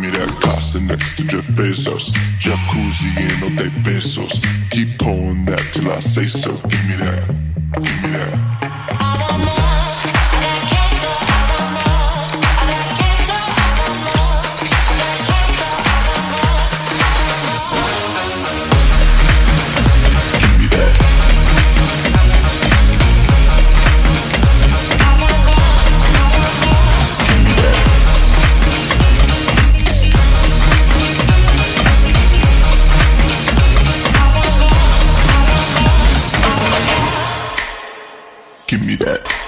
Give me that casa next to Jeff Bezos. Jacuzzi and all day pesos. Keep pulling that till I say so. Give me that. give me that.